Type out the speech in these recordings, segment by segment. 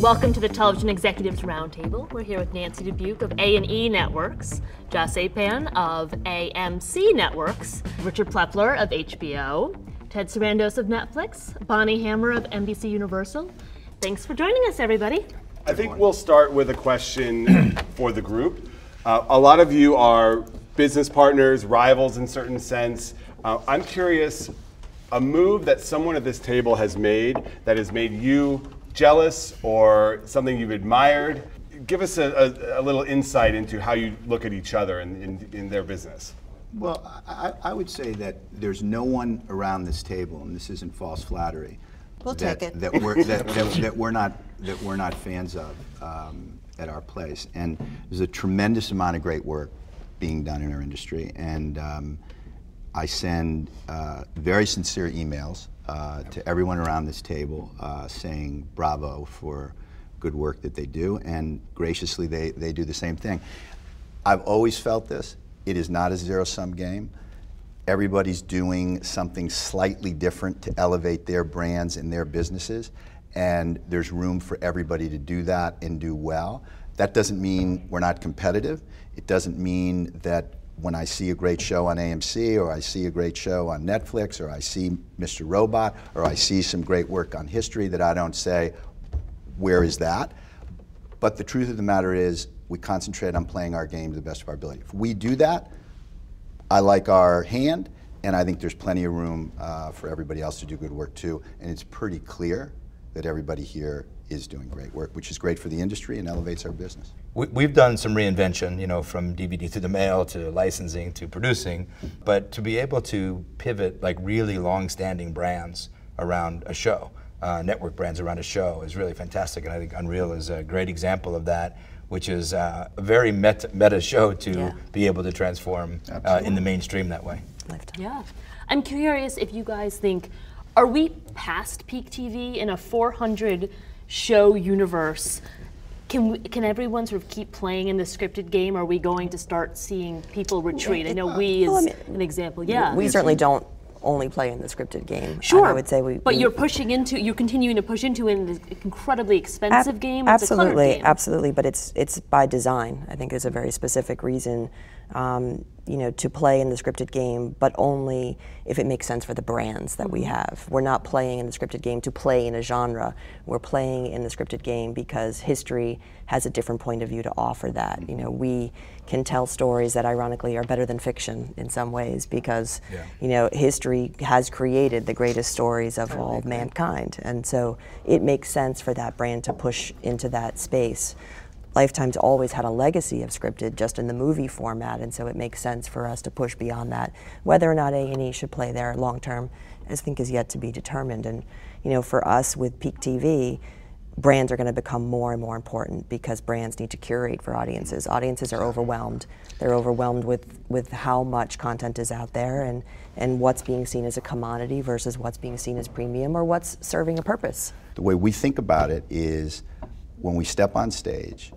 Welcome to the Television Executives Roundtable. We're here with Nancy Dubuc of A&E Networks, Josh Sapan of AMC Networks, Richard Plepler of HBO, Ted Sarandos of Netflix, Bonnie Hammer of NBC Universal. Thanks for joining us, everybody. I think we'll start with a question for the group. Uh, a lot of you are business partners, rivals in certain sense. Uh, I'm curious, a move that someone at this table has made that has made you jealous or something you've admired. Give us a, a, a little insight into how you look at each other in, in, in their business. Well, I, I, would say that there's no one around this table, and this isn't false flattery. We'll that, take it. That we're, that, that, that, we're not that we're not fans of um, at our place, and there's a tremendous amount of great work being done in our industry, and um, I send uh, very sincere emails uh, to everyone around this table uh, saying bravo for good work that they do, and graciously they, they do the same thing. I've always felt this. It is not a zero sum game. Everybody's doing something slightly different to elevate their brands and their businesses, and there's room for everybody to do that and do well. That doesn't mean we're not competitive. It doesn't mean that when I see a great show on AMC or I see a great show on Netflix or I see Mr. Robot or I see some great work on history that I don't say, where is that? But the truth of the matter is, we concentrate on playing our game to the best of our ability. If we do that, I like our hand, and I think there's plenty of room uh, for everybody else to do good work too. And it's pretty clear that everybody here is doing great work, which is great for the industry and elevates our business. We, have done some reinvention, you know, from DVD through the mail to licensing to producing, but to be able to pivot like really long-standing brands around a show, uh, network brands around a show, is really fantastic, and I think Unreal is a great example of that. Which is uh, a very meta, meta show to yeah. be able to transform uh, in the mainstream that way. Lifetime. Yeah, I'm curious if you guys think, are we past peak TV in a 400 show universe, can we, can everyone sort of keep playing in the scripted game? Or are we going to start seeing people retreat? I know we is an example. Yeah, we certainly don't only play in the scripted game. Sure, I would say we. But we, you're pushing into, you're continuing to push into an incredibly expensive ab- game. absolutely, game. absolutely. But it's it's by design. I think there's a very specific reason um, you know, to play in the scripted game, but only if it makes sense for the brands that we mm-hmm. have. We're not playing in the scripted game to play in a genre. We're playing in the scripted game because history has a different point of view to offer that. You know, we can tell stories that ironically are better than fiction in some ways because, yeah. you know, history has created the greatest stories of all mankind. And so it makes sense for that brand to push into that space. Lifetime's always had a legacy of scripted just in the movie format, and so it makes sense for us to push beyond that. Whether or not A&E should play there long term, I think is yet to be determined. And you know, for us with Peak TV, brands are going to become more and more important because brands need to curate for audiences. Audiences are overwhelmed. They're overwhelmed with, with how much content is out there and, and what's being seen as a commodity versus what's being seen as premium or what's serving a purpose. The way we think about it is when we step on stage,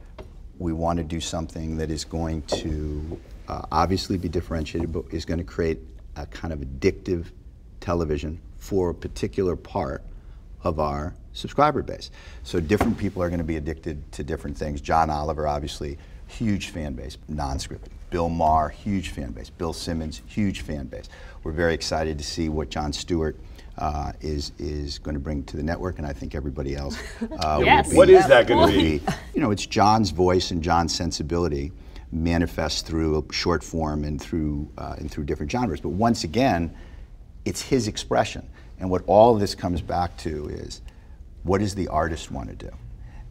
we want to do something that is going to uh, obviously be differentiated, but is going to create a kind of addictive television for a particular part of our subscriber base. So different people are going to be addicted to different things. John Oliver, obviously, huge fan base, non-scripted. Bill Maher, huge fan base. Bill Simmons, huge fan base. We're very excited to see what Jon Stewart uh, is is going to bring to the network, and I think everybody else. Uh, yes. Be, what is that going to be? You know, it's Jon's voice and Jon's sensibility manifest through a short form and through uh, and through different genres. But once again, it's his expression, and what all of this comes back to is, what does the artist want to do?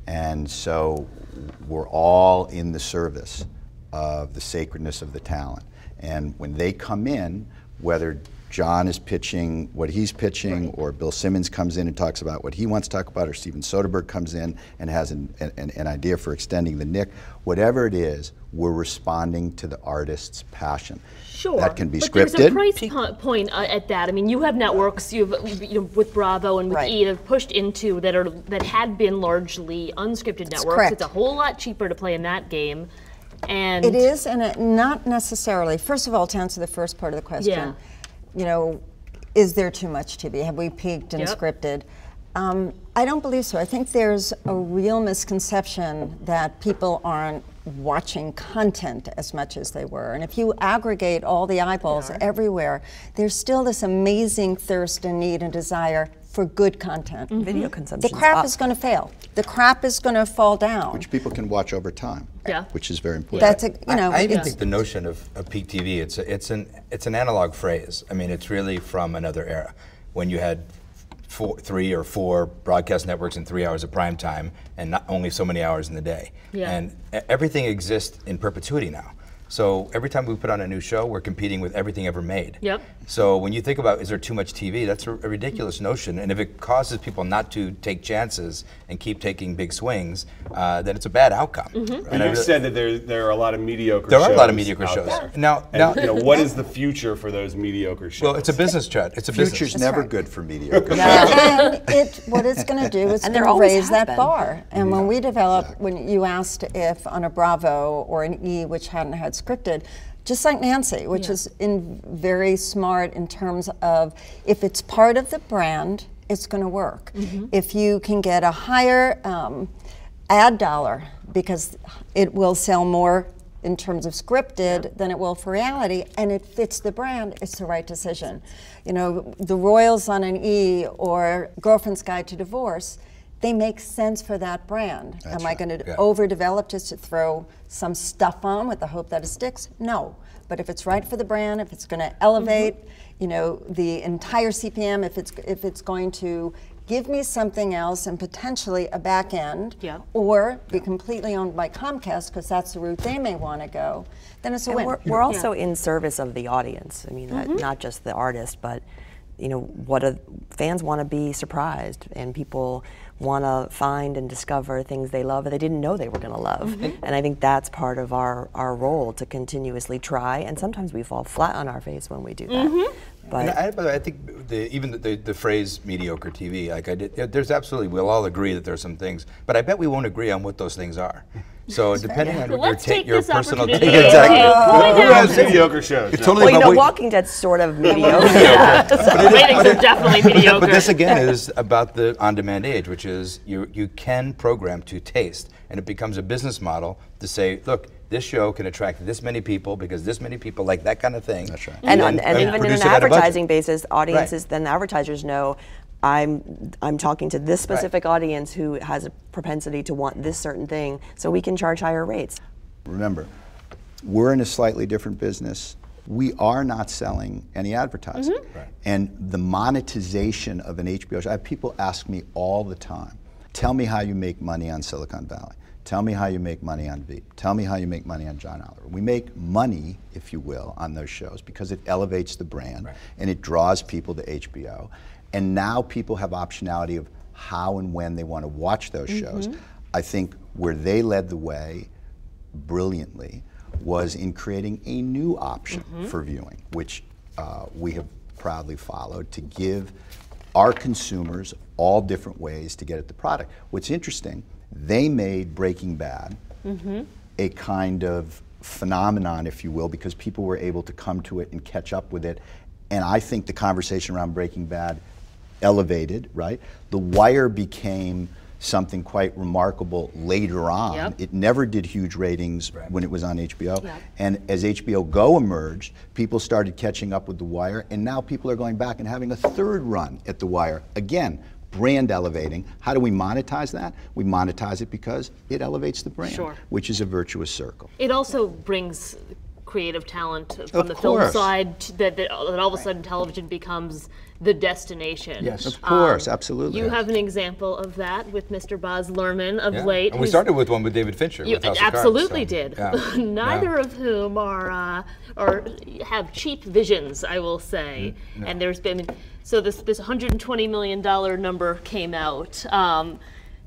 And so, we're all in the service of the sacredness of the talent. And when they come in, whether Jon is pitching what he's pitching, right. or Bill Simmons comes in and talks about what he wants to talk about, or Steven Soderbergh comes in and has an, an, an idea for extending the Knick. Whatever it is, we're responding to the artist's passion. Sure. That can be but scripted. There's a price point uh, at that. I mean, you have networks you've you know, with Bravo and with right. E have pushed into that are that had been largely unscripted That's networks. Correct. It's a whole lot cheaper to play in that game. And it is, and it, not necessarily. First of all, to answer the first part of the question. Yeah you know, is there too much TV? Have we peaked and yep. scripted? Um, I don't believe so. I think there's a real misconception that people aren't watching content as much as they were. And if you aggregate all the eyeballs everywhere, there's still this amazing thirst and need and desire for good content. Mm-hmm. Video consumption. The consumption. crap is going to fail. The crap is going to fall down. Which people can watch over time. Yeah. Which is very important. That's a, you know, I, I even it's- think the notion of, of peak TV it's a, it's an it's an analog phrase. I mean, it's really from another era when you had four, three or four broadcast networks and three hours of prime time, and not only so many hours in the day. Yeah. And everything exists in perpetuity now. So every time we put on a new show, we're competing with everything ever made. Yep. So when you think about is there too much TV, that's a, a ridiculous notion. And if it causes people not to take chances and keep taking big swings, uh, then it's a bad outcome. Mm-hmm. And you really- said that there, there are a lot of mediocre There shows. are a lot of mediocre shows. there. Now- And, now- you know, what is the future for those mediocre shows? well, it's a business chat. It's a Future's business. never right. good for mediocre. and it, what it's going to do is And going there to raise that been. bar. And when we developed, when you asked if on a Bravo or an E, which hadn't had scripted, just like Nancy, which is in very smart in terms of if it's part of the brand, it's going to work. If you can get a higher um, ad dollar because it will sell more in terms of scripted than it will for reality, and it fits the brand, it's the right decision. You know, the Royals on an E or Girlfriend's Guide to Divorce, they make sense for that brand. Am I going to Yeah. overdevelop just to throw some stuff on with the hope that it sticks? No. But if it's right for the brand, if it's going to elevate, mm-hmm. you know, the entire CPM, if it's if it's going to give me something else and potentially a back end, Yeah. or be completely owned by Comcast because that's the route they may want to go, then it's a And win. we're, we're also in service of the audience. I mean, that- mm-hmm. not just the artist, but you know, what a, fans want to be surprised, and people want to find and discover things they love that they didn't know they were going to love. Mm-hmm. And I think that's part of our our role to continuously try. And sometimes we fall flat on our face when we do that. Mm-hmm. But And I, by the way, I think the, even the, the, the phrase mediocre TV, like I did, there's absolutely, we'll all agree that there's some things, but I bet we won't agree on what those things are. So depending on what your, let's ta- take your personal opportunity take, exactly. to point Who has mediocre shows? It's totally well, you know, what- Walking Dead's sort of mediocre. the ratings are definitely mediocre. But this again is about the on-demand age, which is you you can program to taste, and it becomes a business model to say, look, this show can attract this many people because this many people like that kind of thing. That's right. and, then- on, and then even in an it at a budget. advertising basis, audiences then advertisers know I'm I'm talking to this specific audience who has a propensity to want this certain thing, so we can charge higher rates. Remember, we're in a slightly different business. We are not selling any advertising. Mm-hmm. And the monetization of an HBO show, I have people ask me all the time, tell me how you make money on Silicon Valley. Tell me how you make money on Veep. Tell me how you make money on John Oliver. We make money, if you will, on those shows because it elevates the brand and it draws people to HBO. And now people have optionality of how and when they want to watch those mm-hmm. shows. I think where they led the way brilliantly was in creating a new option mm-hmm. for viewing, which uh, we have proudly followed to give our consumers all different ways to get at the product. What's interesting, they made Breaking Bad mm-hmm. a kind of phenomenon, if you will, because people were able to come to it and catch up with it. And I think the conversation around Breaking Bad elevated, right? The Wire became something quite remarkable later on. Yep. It never did huge ratings when it was on HBO. Yep. And as HBO Go emerged, people started catching up with The Wire, and now people are going back and having a third run at The Wire. Again, brand elevating. How do we monetize that? We monetize it because it elevates the brand, Sure. which is a virtuous circle. It also brings creative talent from Of the film side to, that, that, that all of a sudden television becomes the destination. Yes. Of course, absolutely. You have an example of that with Mr. Baz Luhrmann of Yeah. late. And we started with one with David Fincher. You with House of Cards, absolutely so, did. yeah. Neither Yeah. of whom are uh, or have cheap visions, I will say. Mm, And there's been so this this 120 million dollar number came out. Um,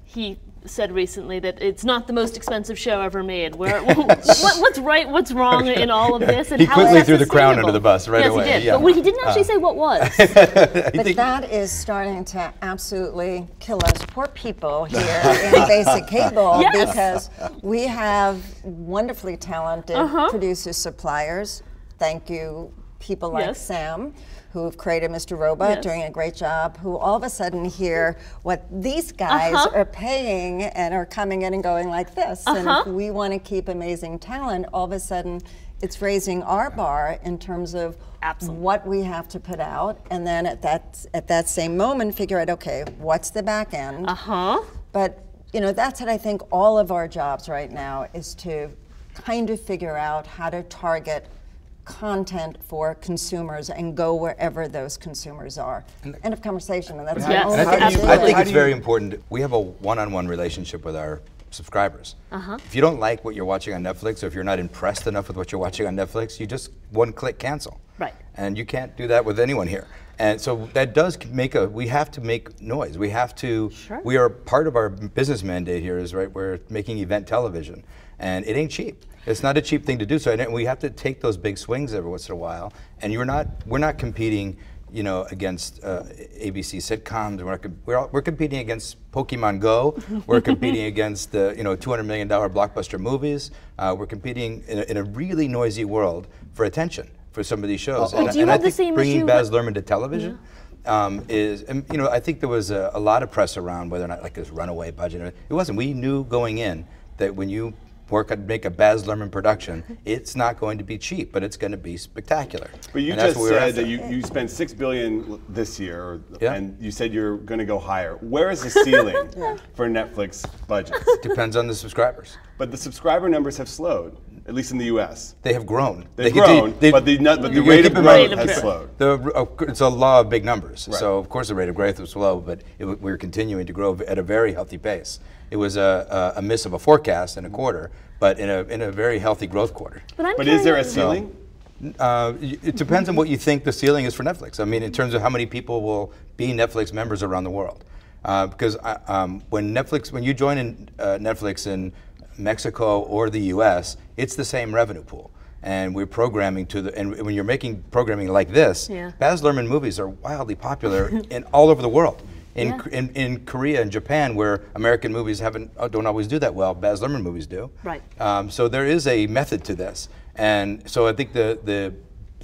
he said recently that it's not the most expensive show ever made. Where what, what's right, what's wrong in all of this, and He how is quickly that threw the crown under the bus right yes, away, He did, yeah. but what- he didn't actually say what was. But that is starting to absolutely kill us poor people here in basic cable Yes. because we have wonderfully talented Uh-huh. producers, suppliers. Thank you, people like Yes. Sam, who have created Mr. Robot, Yes. doing a great job, who all of a sudden hear what these guys Uh-huh. are paying and are coming in and going like this. And Uh-huh. if we want to keep amazing talent, all of a sudden it's raising our bar in terms of Absolutely. what we have to put out, and then at that at that same moment figure out okay, what's the back end? Uh huh. But you know, that's what I think all of our jobs right now is to kind of figure out how to target content for consumers and go wherever those consumers are. End of conversation, and that's Yes, And I think, to do I think it's very important. We have a one-on-one relationship with our subscribers. Uh -huh. If you don't like what you're watching on Netflix, or if you're not impressed enough with what you're watching on Netflix, you just one-click cancel. Right. And you can't do that with anyone here. And so that does make a. We have to make noise. We have to. Sure. We are part of our business mandate here is right. We're making event television, and it ain't cheap. It's not a cheap thing to do. So and we have to take those big swings every once in a while. And you're not. We're not competing you know, against uh, ABC sitcoms. We're, not we're, all, we're competing against Pokemon Go. we're competing against the, you know, $200 million blockbuster movies. Uh, we're competing in a, in a really noisy world for attention for some of these shows. Well, do you and have I the think same bringing Baz Luhrmann to television um, is, and, you know, I think there was a, a lot of press around whether or not like this runaway budget. It wasn't. We knew going in that when you work on make a Baz Luhrmann production, it's not going to be cheap, but it's going to be spectacular. But you And just we said that you, you spent six billion this year, Yeah. and you said you're going to go higher. Where is the ceiling for Netflix budgets? depends on the subscribers. But the subscriber numbers have slowed, at least in the U.S. They have grown. They've They grown, they- but the nut- but the rate of growth mind- has has slowed. The, uh, it's a law of big numbers. Right. So of course the rate of growth was slow, but it, w- we're continuing to grow at a very healthy pace. It was a, a, a miss of a forecast in a quarter, but in a, in a very healthy growth quarter. But I'm But is there a curious- ceiling? Uh, it depends on what you think the ceiling is for Netflix. I mean, in terms of how many people will be Netflix members around the world. Uh, because I, um, when Netflix, when you join in uh, Netflix in Mexico or the U.S., it's the same revenue pool. And we're programming to the, and when you're making programming like this, Yeah. Baz Luhrmann movies are wildly popular in all over the world. In, Yeah. In, in Korea and Japan, where American movies haven't uh, don't always do that well, Baz Luhrmann movies do. Right. Um, so there is a method to this, and so I think the the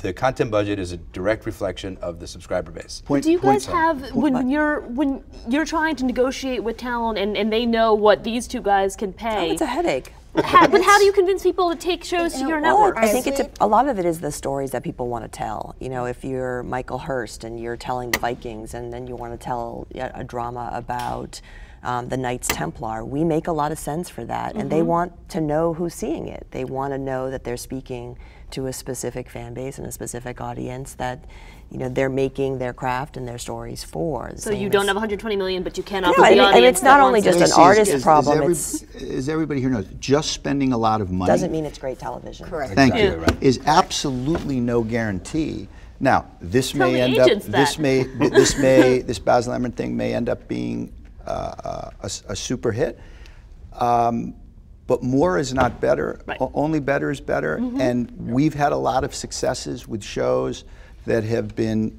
the content budget is a direct reflection of the subscriber base. Point- Do you guys have when you're when you're trying to negotiate with talent and, and they know what these two guys can pay? Oh, it's a headache. how, but how do you convince people to take shows to your network? I think it's a, a lot of it is the stories that people want to tell. You know, if you're Michael Hirst and you're telling the Vikings, and then you want to tell a, a drama about um, the Knights Templar, we make a lot of sense for that, and they want to know who's seeing it. They want to know that they're speaking to a specific fan base and a specific audience that, you know, they're making their craft and their stories for. The so same you don't have 120 million, but you can No, offer I the mean- and it's not only just an artist is, problem, Is, it's- as everybody here knows, just spending a lot of money doesn't mean it's great television. Correct. Thank Exactly you. right. Is absolutely no guarantee. Now, this Tell may end up. agents This may. This may. This Baz Luhrmann thing may end up being uh, uh, a, s- a super hit. Um, but more is not better. Right. Only better is better. And we've had a lot of successes with shows that have been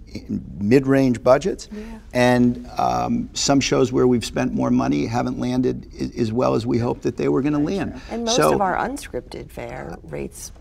mid-range budgets, and um, some shows where we've spent more money haven't landed i- as well as we hoped that they were going to land. And most so, of our unscripted fare rates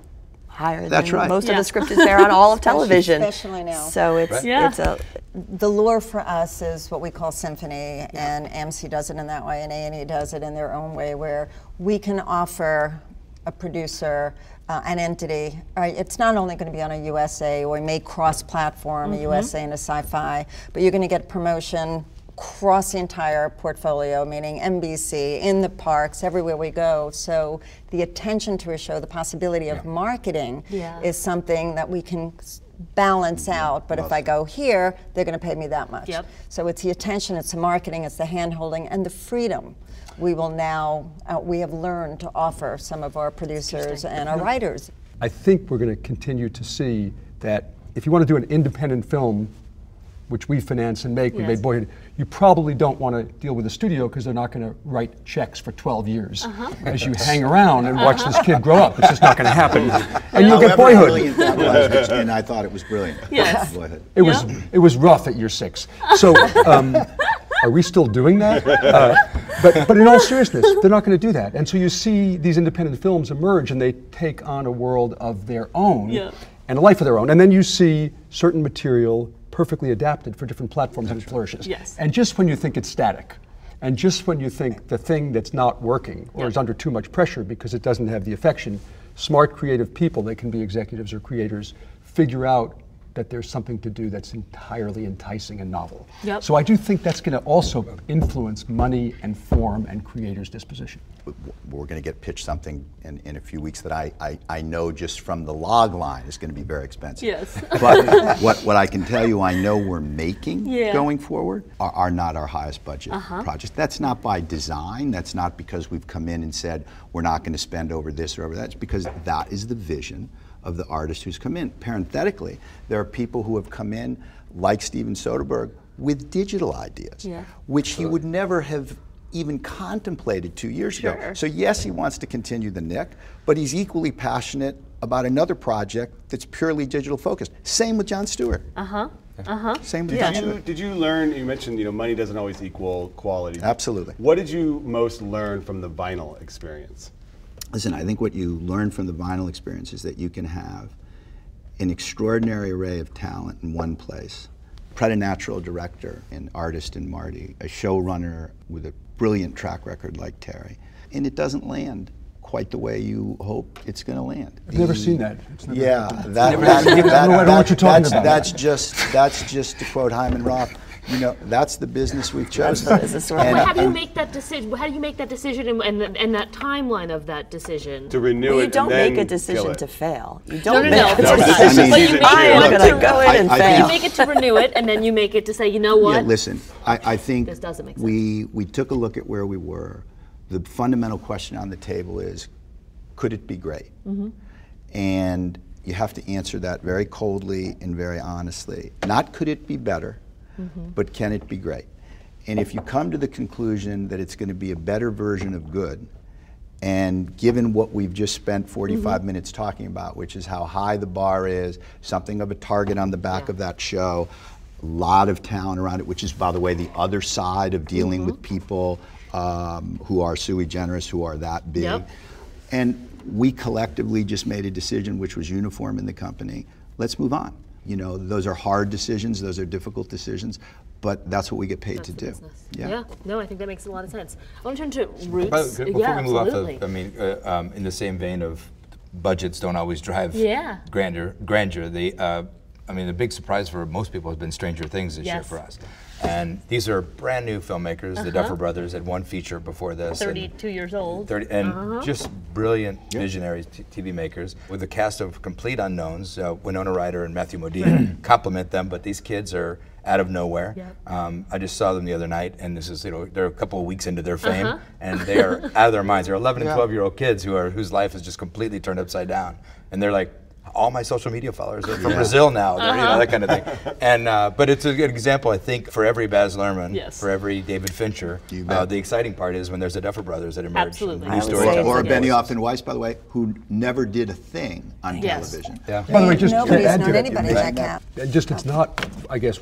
higher That's than right. most Yeah. of the scripted fare on all of television. especially now. So it's Right. Yeah. it's a the lure for us is what we call symphony, and AMC does it in that way, and A&E does it in their own way, where we can offer a producer, uh, an entity. Right? It's not only going to be on a USA, or we may cross-platform a USA and a Syfy, but you're going to get promotion across the entire portfolio, meaning NBC, in the parks, everywhere we go. So the attention to a show, the possibility of marketing, Yeah. is something that we can s- balance out. But if I go here, they're going to pay me that much. Yep. So it's the attention, it's the marketing, it's the hand holding, and the freedom. We will now, uh, we have learned to offer some of our producers and our writers. I think we're going to continue to see that if you want to do an independent film, which we finance and make, we made Boyhood, you probably don't want to deal with a studio because they're not going to write checks for 12 years Uh-huh. as you hang around and watch this kid grow up. It's just not going to happen. And you'll get Boyhood. that was, and I thought it was brilliant. Yes. Boyhood. It was it was rough at year six. So, um, are we still doing that? Uh, but but in all seriousness, they're not going to do that. And so you see these independent films emerge, and they take on a world of their own. Yeah. and a life of their own. And then you see certain material perfectly adapted for different platforms and it flourishes. Yes. And just when you think it's static, and just when you think the thing that's not working or is under too much pressure because it doesn't have the affection, smart creative people, they can be executives or creators, figure out that there's something to do that's entirely enticing and novel. Yep. So I do think that's going to also influence money and form and creators' disposition. We're going to get pitched something in, in a few weeks that I, I, I know just from the log line is going to be very expensive. Yes. but what, what I can tell you I know we're making Yeah. Uh-huh. going forward are, are not our highest budget projects. That's not by design. That's not because we've come in and said we're not going to spend over this or over that. It's because that is the vision of the artist who's come in. Parenthetically, there are people who have come in, like Steven Soderbergh, with digital ideas, Yeah. which he would never have even contemplated two years ago. So yes, he wants to continue the Knick, but he's equally passionate about another project that's purely digital focused. Same with Jon Stewart. Uh huh. Uh huh. Same with Jon Stewart. did you learn? You mentioned you know money doesn't always equal quality. Absolutely. What did you most learn from the vinyl experience? Listen, I think what you learn from the vinyl experience is that you can have an extraordinary array of talent in one place. Preternatural director and artist in Marty, a showrunner with a brilliant track record like Terry, and it doesn't land quite the way you hope it's going to land. I've never seen that. Never Yeah, that, that, that- I don't know what that- you're talking that's, about. That's just that's just to quote Hyman Roth. You know, that's the business we've chosen. the business we're And- how do you make that decision? How do you make that decision and, and, and that timeline of that decision? To renew Well, it you don't and then make a decision to fail. You don't no, make no. a No, decision. this is you make. I it am going to go in and I You make it to renew it, and then you make it to say, you know what? Yeah, listen, I, I think This doesn't make sense. we we took a look at where we were. The fundamental question on the table is, could it be great? Mm-hmm. And you have to answer that very coldly and very honestly. Not could it be better, Mm-hmm. but can it be great? And if you come to the conclusion that it's going to be a better version of good, and given what we've just spent 45 Mm-hmm. minutes talking about, which is how high the bar is, something of a target on the back Yeah. of that show, a lot of talent around it, which is, by the way, the other side of dealing with Mm-hmm. people um, who are sui generis, who are that big. Yep. And we collectively just made a decision which was uniform in the company. Let's move on. You know, those are hard decisions, those are difficult decisions, but that's what we get paid That's to do. business. Yeah. No, I think that makes a lot of sense. I want to turn to By roots. the way, before yeah, we move absolutely. off the, I mean, uh, um, in the same vein of budgets don't always drive Yeah. grandeur. Grandeur. The, uh, I mean, the big surprise for most people has been Stranger Things this year for us. And these are brand new filmmakers. The Duffer Brothers had one feature before this. and- 32 years old. 30, and just brilliant visionary t- TV makers with a cast of complete unknowns. Uh, Winona Ryder and Matthew Modine complement them, but these kids are out of nowhere. Yep. Um, I just saw them the other night, and this is you know they're a couple of weeks into their fame, Uh-huh. and they are out of their minds. They're 11 and 12 year old kids who are whose life is just completely turned upside down, and they're like. All my social media followers are from Brazil now, They're, you know, that kind of thing. And uh, but it's a good example, I think, for every Baz Luhrmann, Yes. for every David Fincher. You Uh, the exciting part is when there's a Duffer Brothers that emerge. Absolutely. New I would. Or Yeah. Benioff and Weiss, by the way, who never did a thing on Yes. television. Yeah. By the way, just to add to known that, anybody in that camp. Just, it's not, I guess,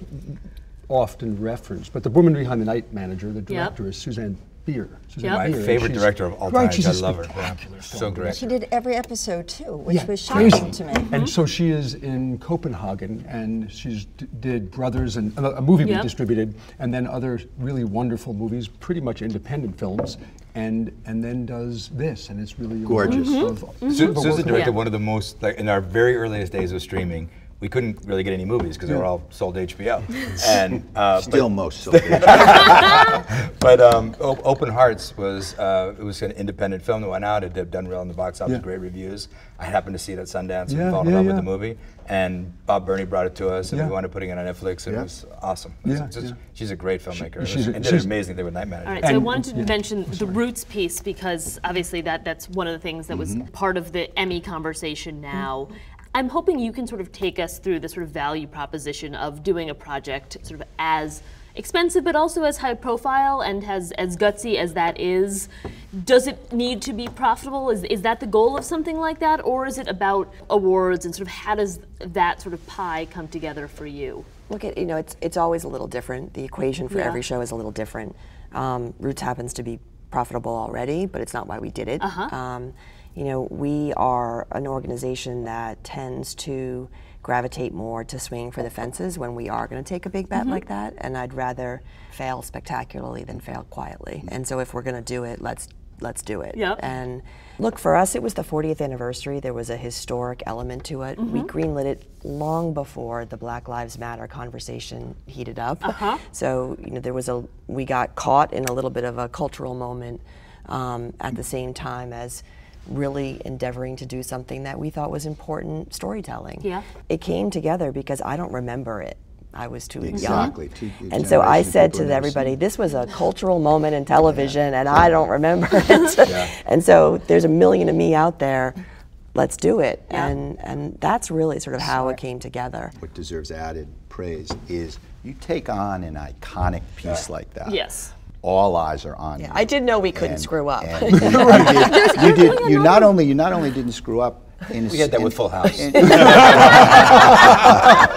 often referenced, but the woman behind the night manager, the director, is Susanne Bier. Susanne Yep. My Bier, favorite she's- director of all right, time. she's I a love her. Yeah. So great. She did every episode too, which Yeah, was crazy. shocking to me. And mm-hmm. so she is in Copenhagen, and she's d- did Brothers and a a movie we distributed, and then other really wonderful movies, pretty much independent films, and and then does this, and it's really a Gorgeous. work of- mm-hmm. Su- of a Susan directed Yeah. one of the most, like, in our very earliest days of streaming, we couldn't really get any movies because they were all sold to HBO. and uh, Still but, most so good. but um, O- Open Hearts was uh, it was an independent film that went out. It had done well in the box office, Yeah. great reviews. I happened to see it at Sundance Yeah, and fall in yeah, love with the movie. And Bob Berney brought it to us, and Yeah. we wound up putting it on Netflix, and Yeah. it was awesome. It's- Yeah, just- yeah. She's a great filmmaker, she's a- and did she's- an amazing thing with Night Manager. All right, so I wanted to yeah. mention the roots piece because obviously that that's one of the things that was part of the Emmy conversation now. I'm hoping you can sort of take us through the sort of value proposition of doing a project sort of as expensive but also as high profile and as as gutsy as that is. Does it need to be profitable? Is is that the goal of something like that or is it about awards and sort of how does that sort of pie come together for you? Look at you know it's it's always a little different. The equation for Yeah. every show is a little different. Um, Roots happens to be profitable already, but it's not why we did it. Uh-huh. Um, you know, we are an organization that tends to gravitate more to swinging for the fences when we are going to take a big bet like that. And I'd rather fail spectacularly than fail quietly. And so if we're going to do it, let's let's do it. Yep. And look, for us, it was the 40th anniversary. There was a historic element to it. We greenlit it long before the Black Lives Matter conversation heated up. Uh -huh. So you know, there was a we got caught in a little bit of a cultural moment um, at the same time as really endeavoring to do something that we thought was important storytelling. Yeah. It came together because I don't remember it. I was too Exactly, young. two and so I said to everybody, this was a cultural moment in television and I don't remember it. And so there's a million of me out there. Let's do it. Yeah. And and that's really sort of how it came together. What deserves added praise is you take on an iconic piece like that. Yes. All eyes are on you. I did know we couldn't And- screw up. and you did. You, did, you not only you not only didn't screw up. In We had that in- with Full House.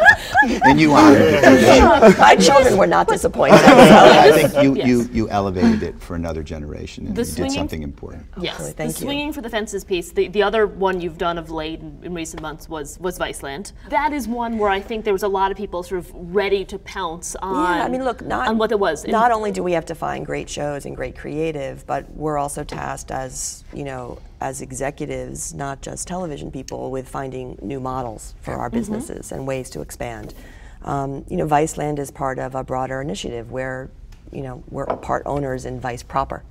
and you honored it. My children were not disappointed. I think you, Yes. you, you elevated it for another generation and The you did something important. Yes, Absolutely, the thank you. swinging for the fences piece. The, the other one you've done of late in, in recent months was was Viceland. That is one where I think there was a lot of people sort of ready to pounce on. Yeah, I mean, look, not on what it was. And- Not only do we have to find great shows and great creative, but we're also tasked as you know, as executives, not just television people, with finding new models for our businesses and ways to expand. Um, you know, Viceland is part of a broader initiative where. You know, we're part owners in Vice proper,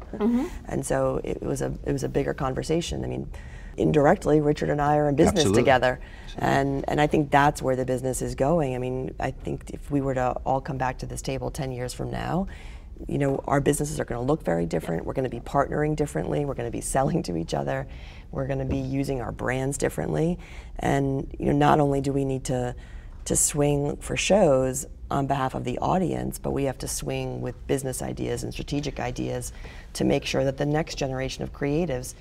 and so it was a it was a bigger conversation. I mean, indirectly, Richard and I are in business Absolutely. together, and and I think that's where the business is going. I mean, I think if we were to all come back to this table 10 years from now, you know, our businesses are going to look very different. We're going to be partnering differently. We're going to be selling to each other. We're going to be using our brands differently. And you know, not only do we need to to swing for shows on behalf of the audience, but we have to swing with business ideas and strategic ideas to make sure that the next generation of creatives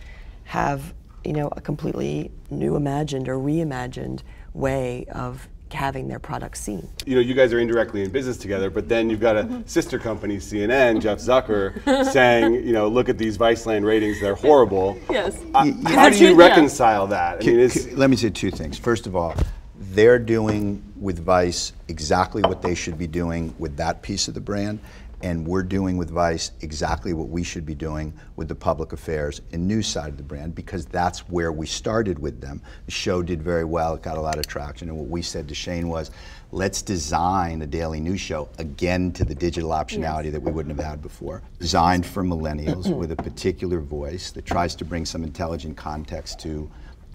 have you know a completely new imagined or reimagined way of having their products seen. you know, you guys are indirectly in business together, but then you've got a Mm-hmm. sister company, CNN, Jeff Zucker, saying, you know, look at these Viceland ratings, they're horrible. Yes. Uh, how do you Yeah. reconcile that? I mean, C- Let me say two things. First of all, they're doing with Vice exactly what they should be doing with that piece of the brand, and we're doing with Vice exactly what we should be doing with the public affairs and news side of the brand because that's where we started with them. The show did very well, it got a lot of traction, and what we said to Shane was, let's design a daily news show again to the digital optionality that we wouldn't have had before. Designed for millennials with a particular voice that tries to bring some intelligent context to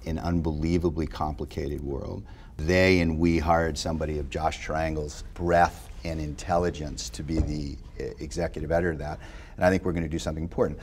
an unbelievably complicated world. They and we hired somebody of Josh Tyrangiel's breadth and intelligence to be the uh, executive editor of that. And I think we're going to do something important.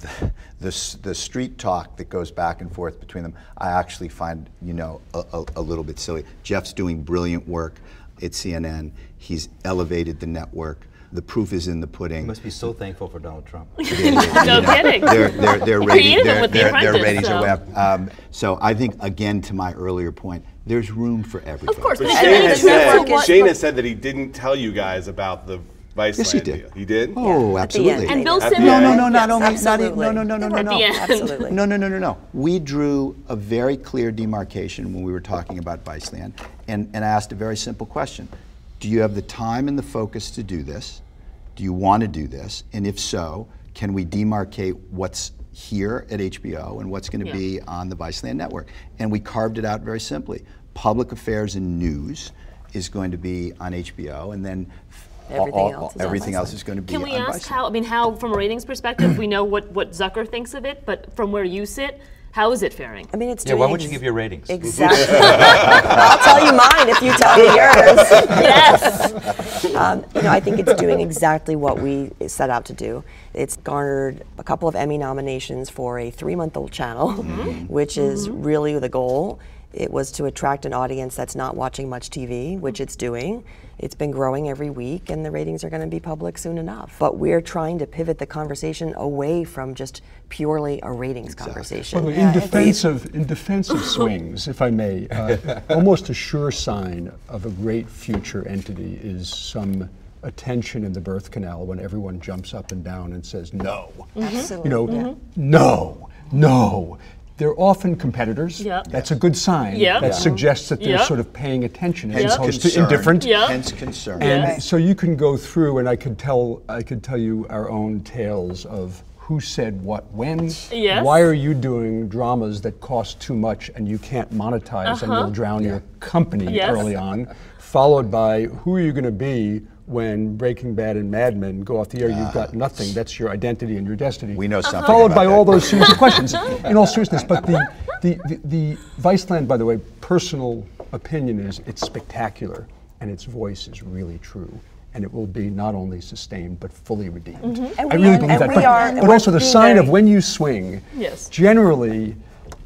The, the, the street talk that goes back and forth between them, I actually find, you know, a, a, a little bit silly. Jeff's doing brilliant work at CNN. He's elevated the network. The proof is in the pudding. You must be so thankful for Donald Trump. no kidding. Their, their, their, He rating, created them their, with The their, their Apprentice, ratings so- are way up. Um, so I think, again, to my earlier point, there's room for everybody. Of course, but but Shane has, said, Shane has said that he didn't tell you guys about the Viceland Yes, he did. deal. He did? Oh, At the end. absolutely. And Bill Simmons. no, no, no, not Yes, only, not even, no, absolutely. no, no, no, no, At no. the. Absolutely. No, no, no, no, no. We drew a very clear demarcation when we were talking about Viceland, and, and I asked a very simple question. Do you have the time and the focus to do this? Do you want to do this? And if so, can we demarcate what's here at HBO and what's going to Yeah. be on the Viceland network? And we carved it out very simply. Public affairs and news is going to be on HBO, and then Everything all- else is everything else is going to be Can we on ask Viceland. how? I mean, how from a ratings perspective, we know what what Zucker thinks of it, but from where you sit, how is it faring? I mean, it's Yeah, doing why would you give your ratings? Exactly. I'll tell you mine if you tell me yours. yes. Um, you know, I think it's doing exactly what we set out to do. It's garnered a couple of Emmy nominations for a three-month-old channel, which is really the goal. It was to attract an audience that's not watching much TV, which it's doing. It's been growing every week, and the ratings are going to be public soon enough. But we're trying to pivot the conversation away from just purely a ratings conversation. Well, in defense of in defense of swings, if I may, uh, almost a sure sign of a great future entity is some attention in the birth canal when everyone jumps up and down and says no. Absolutely. You know, no, no. They're often competitors. Yep. That's a good sign. Yep. That Yeah. suggests that they're Yep. sort of paying attention as Hence opposed to concern. indifferent. Yeah. Hence concern. And Yes. so you can go through, and I could tell, I could tell you our own tales of who said what when. Yes. Why are you doing dramas that cost too much and you can't monetize and you'll drown your company Uh-huh. Yes. early on? Followed by who are you going to be when Breaking Bad and Mad Men go off the air? You've got nothing. That's your identity and your destiny. We know something Followed about by that. all those series of questions. In all seriousness, but the the the, the Viceland, by the way, personal opinion is it's spectacular and its voice is really true. And it will be not only sustained but fully redeemed. Mm-hmm. And I really are- believe and that. we But, are- but also the being sign of when you swing. Yes. Generally,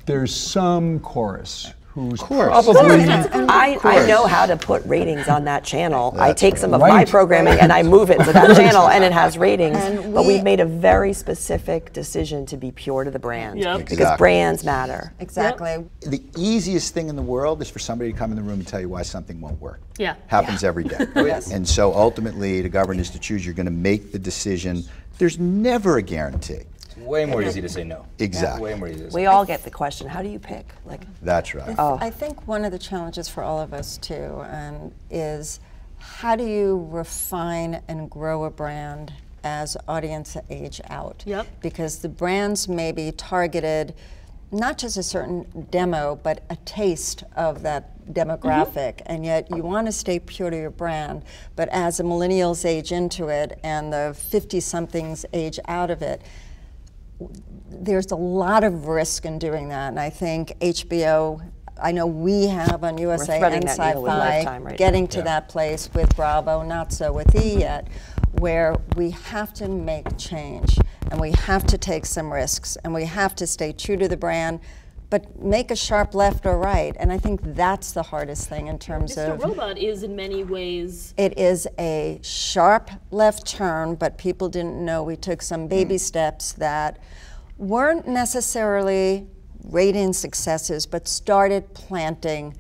there's some chorus who's course. probably I, I know how to put ratings on that channel. I take some of my programming and I move it to that channel and it has ratings. And but we- we've made a very specific decision to be pure to the brand. Yep. Because brands matter. Exactly. the easiest thing in the world is for somebody to come in the room and tell you why something won't work. Yeah. Happens every day. Oh, yes. And so ultimately, the government is to choose. You're going to make the decision. There's never a guarantee. It's way more easy to say no. Exactly. Way more easy to say We all get the question, how do you pick? Like That's right. Oh. I think one of the challenges for all of us too, and is how do you refine and grow a brand as audience age out? Yep. Because the brands may be targeted not just a certain demo, but a taste of that demographic, mm-hmm. and yet you want to stay pure to your brand. But as the millennials age into it and the 50 somethings age out of it, there's a lot of risk in doing that, and I think HBO. I know we have on USA and that needle with Syfy right getting now. to that place with Bravo, not so with E yet, where we have to make change and we have to take some risks and we have to stay true to the brand, but make a sharp left or right. And I think that's the hardest thing in terms Mr. of. Robot is in many ways It is a sharp left turn, but people didn't know we took some baby mm. steps that weren't necessarily rating successes, but started planting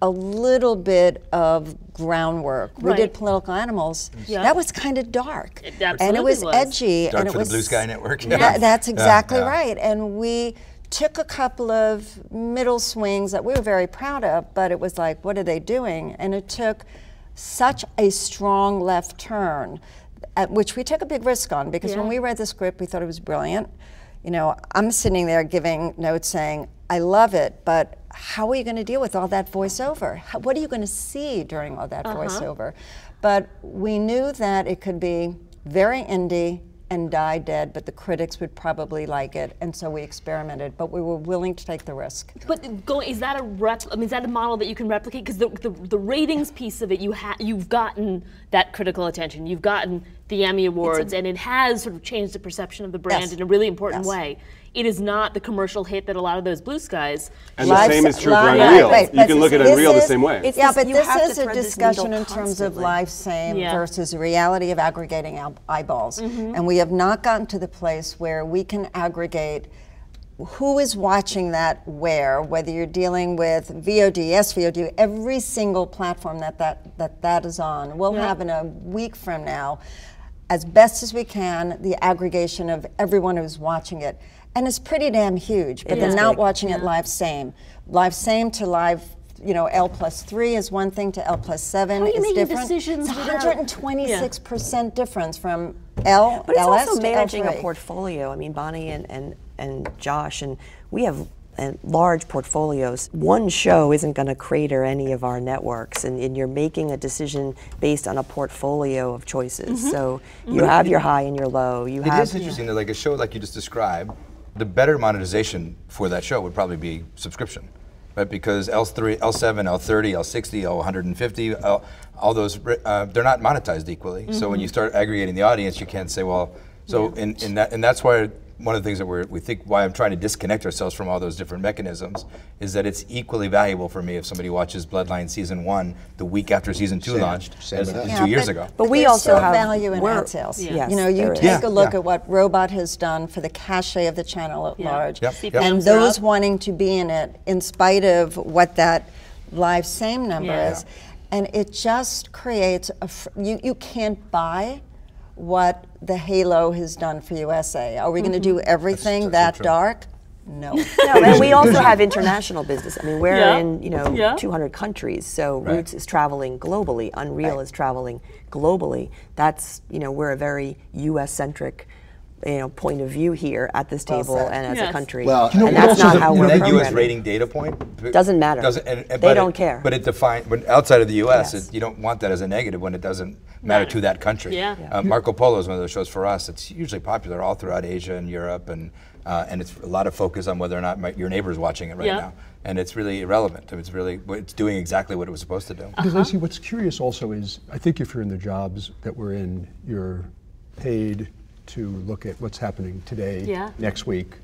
a little bit of groundwork. We did political animals. Yeah. That was kind of dark. It and it was, was. edgy. Dark and it for the was Blue Sky Network. That- Yeah. that's Yeah, exactly yeah. right. And we took a couple of middle swings that we were very proud of, but it was like, what are they doing? And it took such a strong left turn, at which we took a big risk on because when we read the script, we thought it was brilliant. You know, I'm sitting there giving notes saying, I love it, but how are you going to deal with all that voiceover? How, what are you going to see during all that uh-huh. voiceover? But we knew that it could be very indie and die dead, but the critics would probably like it, and so we experimented. But we were willing to take the risk. But go, is that a rep? I mean, is that a model that you can replicate? Because the, the the ratings piece of it, you ha- you've gotten that critical attention, you've gotten the Emmy awards, and it has sort of changed the perception of the brand Yes. in a really important Yes. way. It is not the commercial hit that a lot of those blue skies. And the same is true for live- Unreal. right, You but can look at this Unreal the same way. It's yeah, this- but this is a discussion in terms of constantly. live same Yeah. versus the reality of aggregating eye- eyeballs. Mm-hmm. And we have not gotten to the place where we can aggregate who is watching that where, whether you're dealing with VOD, SVOD, every single platform that that, that, that is on. We'll have in a week from now, as best as we can, the aggregation of everyone who's watching it. And it's pretty damn huge, but It they're not big. watching it live same. Live same to live, you know, L plus three is one thing to L plus seven How are you is different. decisions it's without- 126 percent difference from L, But it's LS also managing a L3. portfolio. I mean, Bonnie and, and, and Josh, and we have uh, large portfolios. One show isn't going to crater any of our networks, and, and you're making a decision based on a portfolio of choices. So you have your high and your low. You It have is interesting that like a show like you just described, the better monetization for that show would probably be subscription, right? Because L3, L7, L30, L60, L150, L, all those uh, they're not monetized equally. So when you start aggregating the audience, you can't say, well, so in, in that, and that's why one of the things that we're, we think why I'm trying to disconnect ourselves from all those different mechanisms is that it's equally valuable for me if somebody watches Bloodline season one the week after season two Same. launched Same as, with us. Yeah, two years but- ago. But we there's also still have- value in we're- ad sales. Yes, you know, you take Yeah, a look yeah. at what Robot has done for the cachet of the channel at Yeah. large, Yep, yep. and those wanting to be in it, in spite of what that live same number Yeah. is, and it just creates a. Fr- you you can't buy what the Halo has done for USA. Are we going to do mm-hmm. everything that's so that true. dark? No. No, and we also have international business. I mean, we're Yeah. in you know Yeah. 200 countries, so Right. Roots is traveling globally. Unreal is traveling globally. That's you know we're a very U.S. centric. You know, point of view here at this table said. and as Yes. a country, Well, You know, and that's not the- how you we're know, that. U.S. rating data point Doesn't matter. Doesn't, and, They don't it, care. But it defines when outside of the U.S. Yes. It, you don't want that as a negative when it doesn't matter to that country. Yeah. Yeah. Uh, Marco Polo is one of those shows for us. It's usually popular all throughout Asia and Europe, and uh, and it's a lot of focus on whether or not my, your neighbor is watching it right Yeah. now, and it's really irrelevant. It's really it's doing exactly what it was supposed to do. Because Lacey, what's curious also is, I think if you're in the jobs that we're in, you're paid to look at what's happening today, Yeah. next week,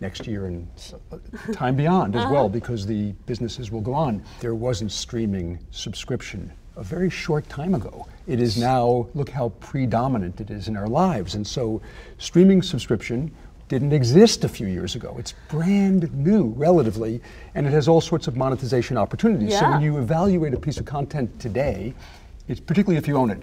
next year, and uh, time beyond as well, because the businesses will go on. There wasn't streaming subscription a very short time ago. It is now, look how predominant it is in our lives. And so, streaming subscription didn't exist a few years ago. It's brand new, relatively, and it has all sorts of monetization opportunities. So, when you evaluate a piece of content today, it's particularly if you own it,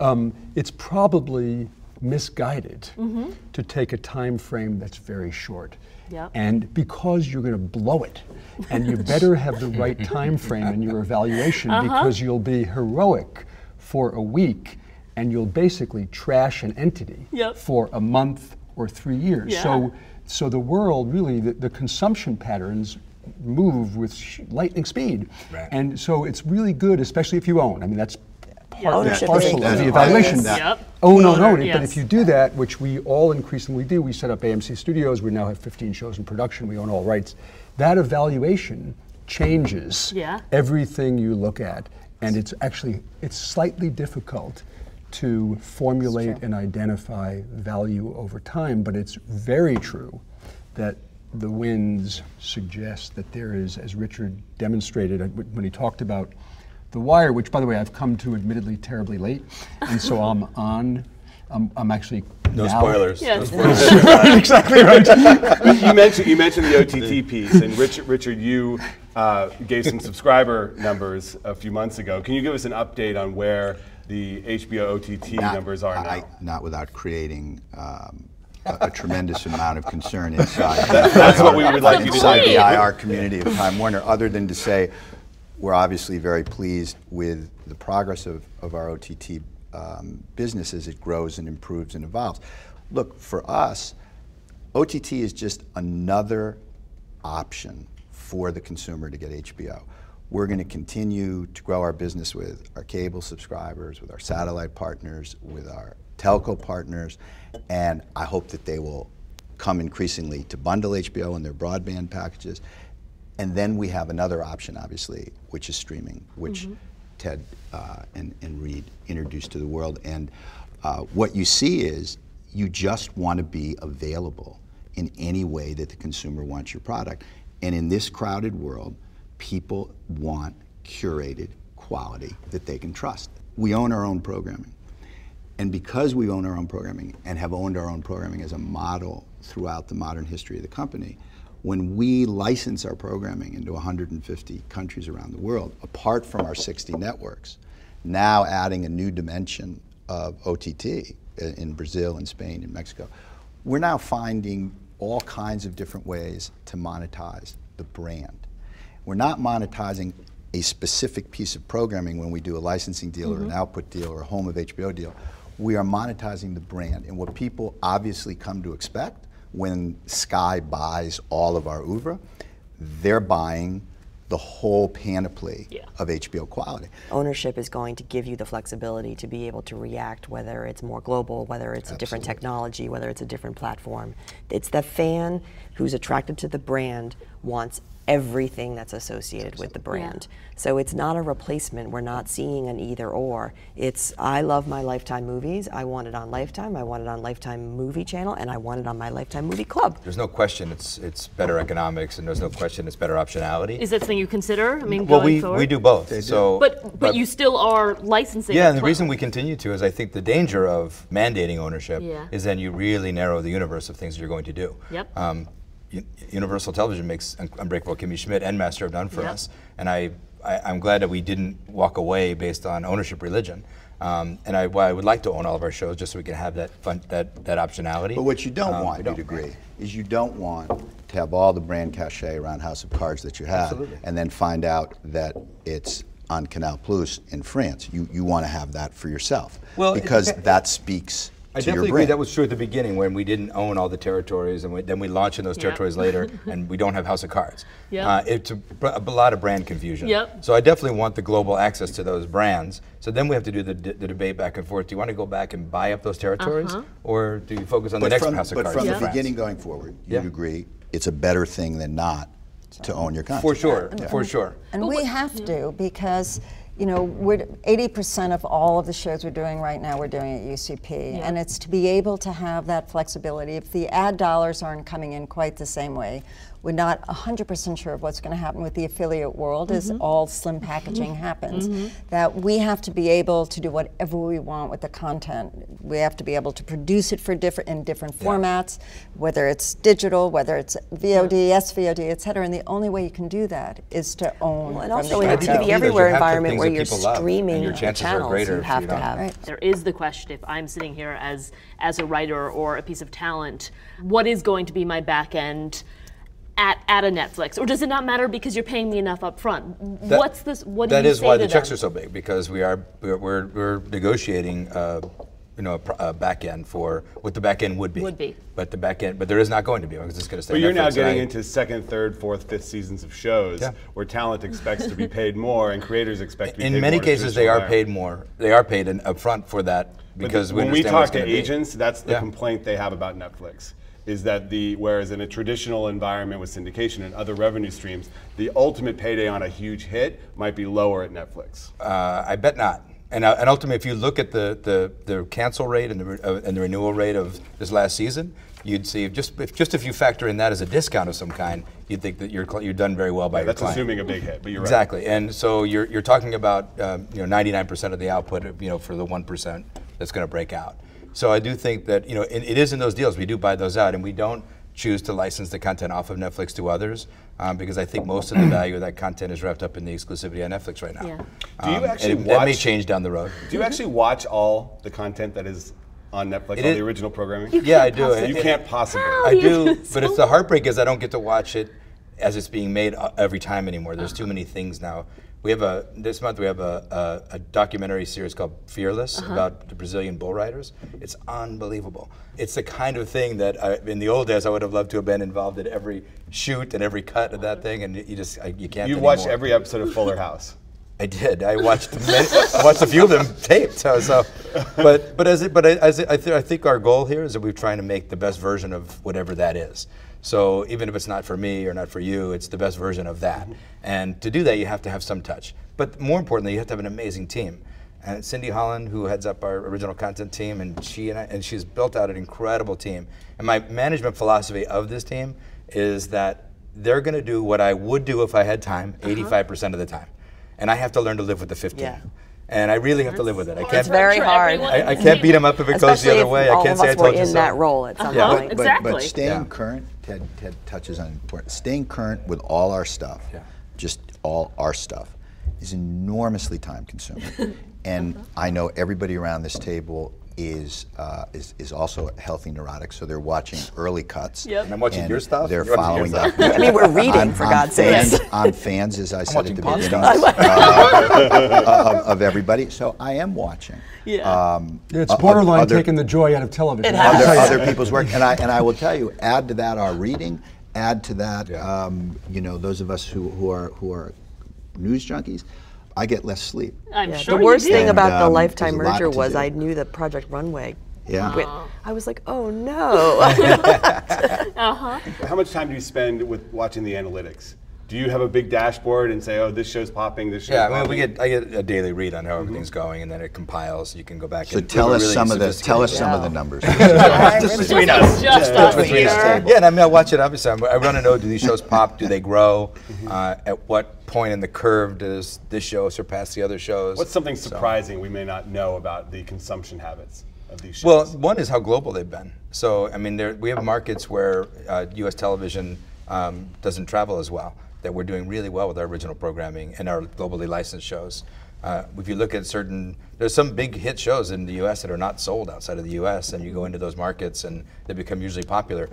um, it's probably misguided mm-hmm. to take a time frame that's very short. Yep. And because you're going to blow it, and you better have the right time frame in your evaluation uh-huh. because you'll be heroic for a week and you'll basically trash an entity Yep. for a month or three years. Yeah. So, so the world really, the, the consumption patterns move with sh- lightning speed. Right. And so it's really good, especially if you own. I mean, that's part parcel of the part of it. evaluation. That- Yep. Own, own, own it. Yes. But if you do that, which we all increasingly do, we set up AMC Studios. We now have 15 shows in production. We own all rights. That evaluation changes Yeah. everything you look at, and it's actually it's slightly difficult to formulate and identify value over time. But it's very true that the winds suggest that there is, as Richard demonstrated uh, when he talked about the wire, which, by the way, I've come to admittedly terribly late, and so I'm on. I'm, I'm actually No now- spoilers. Yes. No spoilers. exactly right. you mentioned you mentioned the OTT piece, and Richard, Richard, you uh, gave some subscriber numbers a few months ago. Can you give us an update on where the HBO OTT Not- numbers are I- now? Not without creating um, a, a tremendous amount of concern inside. That's what we would like you to inside the IR community of Time Warner, other than to say we're obviously very pleased with the progress of, of our OTT um, business as it grows and improves and evolves. Look, for us, OTT is just another option for the consumer to get HBO. We're going to continue to grow our business with our cable subscribers, with our satellite partners, with our telco partners, and I hope that they will come increasingly to bundle HBO in their broadband packages. And then we have another option, obviously, which is streaming, which Ted uh, and, and Reed introduced to the world. And uh, what you see is you just want to be available in any way that the consumer wants your product. And in this crowded world, people want curated quality that they can trust. We own our own programming. And because we own our own programming and have owned our own programming as a model throughout the modern history of the company, when we license our programming into 150 countries around the world, apart from our 60 networks, now adding a new dimension of OTT in Brazil and Spain and Mexico, we're now finding all kinds of different ways to monetize the brand. We're not monetizing a specific piece of programming when we do a licensing deal or an mm-hmm. output deal or a home of HBO deal. We are monetizing the brand. And what people obviously come to expect when Sky buys all of our oeuvre, they're buying the whole panoply Yeah. of HBO quality. ownership is going to give you the flexibility to be able to react, whether it's more global, whether it's a different technology, whether it's a different platform. It's the fan who's attracted to the brand wants everything that's associated with the brand. So it's not a replacement. We're not seeing an either or. It's I love my Lifetime movies. I want it on Lifetime. I want it on Lifetime Movie Channel, and I want it on my Lifetime Movie Club. There's no question it's it's better economics, and there's no question it's better optionality. Is that something you consider? I mean, well, going we, forward? we do both. So, But, but you still are licensing. Yeah, and the reason we continue to is I think the danger of mandating ownership Yeah. is then you really narrow the universe of things you're going to do. Yep. Um, U- Universal Television makes Un- Unbreakable Kimmy Schmidt and Master of None for Yep. us, and I, I I'm glad that we didn't walk away based on ownership religion. Um, and I, well, I would like to own all of our shows just so we can have that fun, that that optionality. But what you don't Um, want, we don't. you'd agree, is you don't want to have all the brand cachet around House of Cards that you have, Absolutely. and then find out that it's on Canal Plus in France. You you want to have that for yourself Well, it because depe- that speaks I definitely agree. That was true at the beginning when we didn't own all the territories, and we, then we launched in those Yep. territories later, and we don't have House of Cards. Yep. Uh, it's a, a lot of brand confusion. Yep. So I definitely want the global access to those brands. So then we have to do the, d- the debate back and forth. Do you want to go back and buy up those territories, Uh-huh. or do you focus on the next from, House of but Cards? from in the France? beginning going forward, you'd agree it's a better thing than not to own your content. For sure, for sure. And we have to because, you know, we're 80% of all of the shows we're doing right now, we're doing at UCP. And it's to be able to have that flexibility. If the ad dollars aren't coming in quite the same way, we're not 100% sure of what's going to happen with the affiliate world as mm-hmm. all slim packaging mm-hmm. happens. Mm-hmm. That we have to be able to do whatever we want with the content. We have to be able to produce it for different in different formats, whether it's digital, whether it's VOD, SVOD, et cetera. And the only way you can do that is to own Well, and from also the in a I the TV everywhere you have to have environment where you're people love, and streaming your chances are channels, greater you have you to have. Right. there is the question if I'm sitting here as as a writer or a piece of talent, what is going to be my back end at, at a Netflix? Or does it not matter because you're paying me enough up front? That- What's this what do That you is say why to the checks are so big because we are we're we're, we're negotiating. Uh, you know, a, pr- a back end for what the back end would be. Would be. But the back end, but there is not going to be because it's going to stay. But you're now getting I- into second, third, fourth, fifth seasons of shows Yeah. where talent expects to be paid more and creators expect to be paid In many more cases, they are traditional paid more. They are paid in, up front for that But because we when we understand what talk it's to gonna be. agents, that's the Yeah. complaint they have about Netflix. Is that the whereas in a traditional environment with syndication and other revenue streams, the ultimate payday on a huge hit might be lower at Netflix. Uh, I bet not. And, uh, and ultimately, if you look at the, the, the cancel rate and the, uh, and the renewal rate of this last season, you'd see if just if, just if you factor in that as a discount of some kind, you'd think that you're cl- you're done very well by your That's client. assuming a big hit, but you're right. Exactly, and so you're, you're talking about um, you know 99% of the output, of, you know, for the one percent that's going to break out. So I do think that you know it, it is in those deals we do buy those out, and we don't choose to license the content off of Netflix to others um, because I think most of the value of that content is wrapped up in the exclusivity on Netflix right now. Yeah. Do you Um, actually and it- that may change down the road. Do you actually watch all the content that is on Netflix, It all is- the original programming? Yeah, I do. So and- you can't possibly. I do, but it's the heartbreak is I don't get to watch it as it's being made uh, every time anymore. There's too many things now. We have a this month we have a, a, a documentary series called Fearless uh-huh. about the Brazilian bull riders. It's unbelievable. It's the kind of thing that I, in the old days I would have loved to have been involved in every shoot and every cut of that thing, and you just I, you can't. You watched every episode of Fuller House. I did. I watched many, I watched a few of them taped. So, so but but as it, but I- as it, I, th- I think our goal here is that we're trying to make the best version of whatever that is. So even if it's not for me or not for you, it's the best version of that. And to do that, you have to have some touch. But more importantly, you have to have an amazing team. And Cindy Holland, who heads up our original content team, and she and, I, and she's built out an incredible team. And my management philosophy of this team is that they're going to do what I would do if I had time, 85% of the time and I have to learn to live with the 15. Yeah. And I really have to live with it. I can't. It's very hard. I, I can't beat them up if it goes the other way. I can't say I us told were you in that role at some Uh-huh. point. But, Exactly. but staying Yeah. current, Ted, Ted touches on important. Staying current with all our stuff, Yeah. just all our stuff, is enormously time consuming. and I know everybody around this table is, uh, is is also healthy neurotic, so they're watching early cuts. Yep. And I'm watching and your stuff. They're You're following your that. I mean, we're reading, I'm- for I'm God's sake. sakes. I'm fans, as I said at the Pawn beginning, uh, of, of everybody. So I am watching. Yeah. Um, Yeah, it's o- borderline other- taking the joy out of television. It has. other, other people's work. And I, and I will tell you, add to that our reading, add to that, Yeah. um, you know, those of us who, who are who are news junkies, I get less sleep. I'm Yeah, sure the worst do. thing And, about the um, Lifetime there's a lot merger was do. I knew that Project Runway. Yeah. quit. I was like, oh no. How much time do you spend with watching the analytics? Do you have a big dashboard and say, "Oh, this show's popping. This show's Yeah, I popping"? mean, we get I get a daily read on how everything's going, and then it compiles. You can go back. So and tell we're us really some of the tell us sophisticated. some of the numbers. Just between us. us. Just Just us between us. Yeah, and I mean, I watch it obviously. I'm- I want to know: Do these shows pop? Do they grow? Uh, at what point in the curve does this show surpass the other shows? What's something So- surprising we may not know about the consumption habits of these shows? Well, one is how global they've been. So, I mean, there, we have markets where uh, U.S. television um, doesn't travel as well. That we're doing really well with our original programming and our globally licensed shows. Uh, if you look at certain, there's some big hit shows in the U.S. that are not sold outside of the U.S. and you go into those markets and they become usually popular.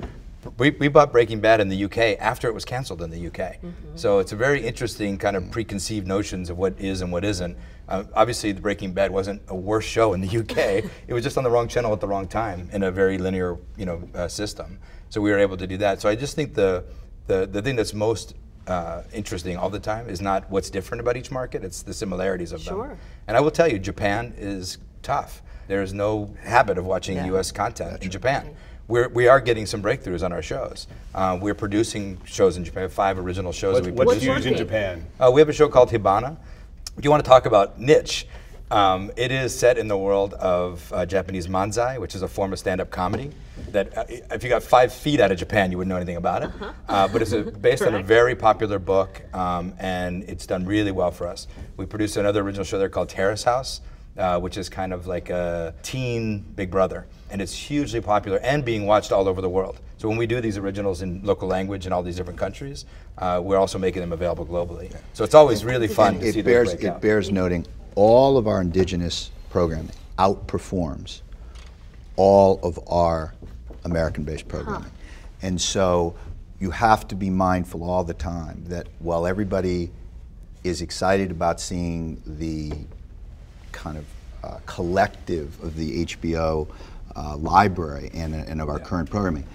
We, we bought Breaking Bad in the UK after it was canceled in the UK. Mm-hmm. So it's a very interesting kind of preconceived notions of what is and what isn't. Uh, obviously, the Breaking Bad wasn't a worse show in the UK. it was just on the wrong channel at the wrong time in a very linear, you know, uh, system. So we were able to do that. So I just think the the, the thing that's most uh, interesting all the time is not what's different about each market; it's the similarities of Sure. them. And I will tell you, Japan is tough. There is no habit of watching Yeah. U.S. content in Japan. We're, we are getting some breakthroughs on our shows. Uh, we're producing shows in Japan. We have five original shows What, that we what's produce. huge in? Japan? Uh, we have a show called Hibana. Do you want to talk about niche, um, it is set in the world of uh, Japanese manzai, which is a form of stand-up comedy. That uh, if you got five feet out of Japan, you wouldn't know anything about it. Uh, but it's a, based on a very popular book, um, and it's done really well for us. We produced another original show there called Terrace House, uh, which is kind of like a teen Big Brother, and it's hugely popular and being watched all over the world. So when we do these originals in local language in all these different countries, uh, we're also making them available globally. So it's always really fun to see It them bears, break it out. bears noting, all of our indigenous programming outperforms all of our American-based programming. And so you have to be mindful all the time that while everybody is excited about seeing the kind of uh, collective of the HBO uh, library and, and of our current programming,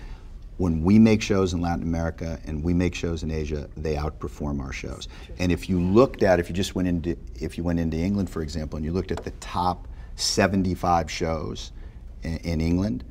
when we make shows in Latin America and we make shows in Asia, they outperform our shows. And if you looked at, if you just went into, if you went into England, for example, and you looked at the top 75 shows in, in England,